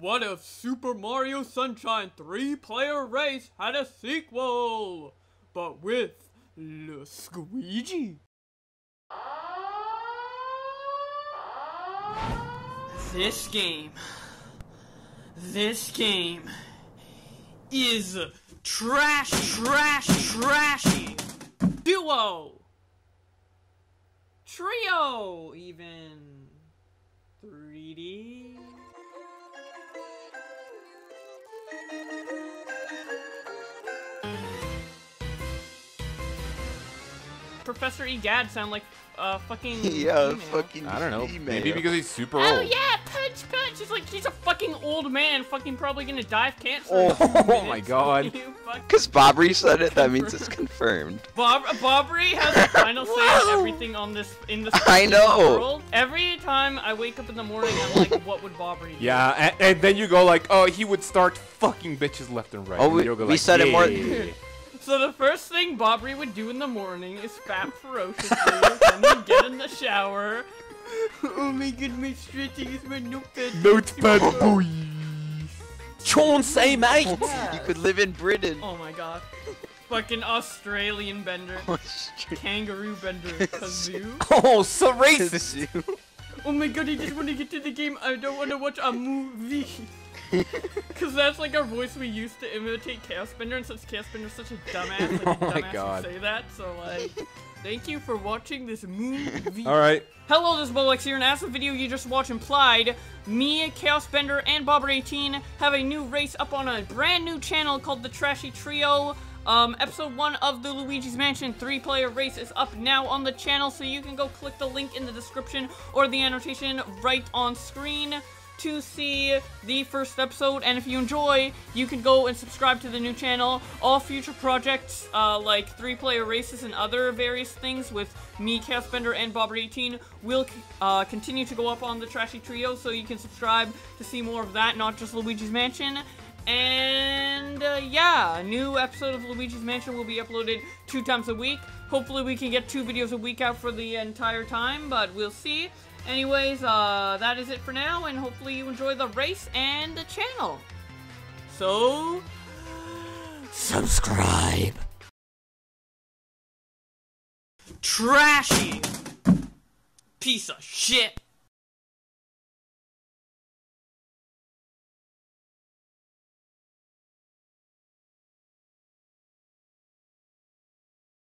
What if Super Mario Sunshine 3 player race had a sequel? But with Squeegee. This game. This game is trash, trash, trashy. Duo. Trio, even. 3D. Professor Egad sound like uh fucking yeah, email. fucking. I don't know. email. Maybe because he's super old. Oh yeah, punch punch. It's like he's a fucking old man, fucking probably gonna die of cancer. Oh, in two oh minutes. my God. You fuck- Because Bobry said it, that means it's confirmed. Bob Bobry has the final say on everything on this in this I know. world. Every time I wake up in the morning, I'm like, what would Bobry do? Yeah, and, and then you go like, oh, he would start fucking bitches left and right. Oh, and we- go we like, said it more- "Yay." So the first thing Bobry would do in the morning is fap ferociously, then get in the shower. Oh my god, my stretching is my notepad. Notepad boy. Chauncey, mate. You could live in Britain. Oh my god. Fucking Australian bender. Kangaroo bender. Kazoo. Oh, so racist. Oh my god, I just want to get to the game. I don't want to watch a movie. Because that's like our voice we used to imitate Chaos Bender, and since Chaos Bender's such a dumbass, like, Oh my dumbass God. say that, so like, thank you for watching this movie. All right. Hello, this is Bowblax here, and as the video you just watched implied, me, Chaos Bender, and Bobber18 have a new race up on a brand new channel called the Trashy Trio. Um, episode 1 of the Luigi's Mansion 3-player race is up now on the channel, so you can go click the link in the description or the annotation right on screen to see the first episode, and if you enjoy, you can go and subscribe to the new channel. All future projects, uh, like three-player races and other various things with me, Chaos Bender, and Bobber18 will uh, continue to go up on the Trashy Trio, so you can subscribe to see more of that, not just Luigi's Mansion. And uh, yeah, a new episode of Luigi's Mansion will be uploaded two times a week. Hopefully we can get two videos a week out for the entire time, but we'll see. Anyways, uh, that is it for now, and hopefully you enjoy the race and the channel. So, subscribe. Trashy piece of shit.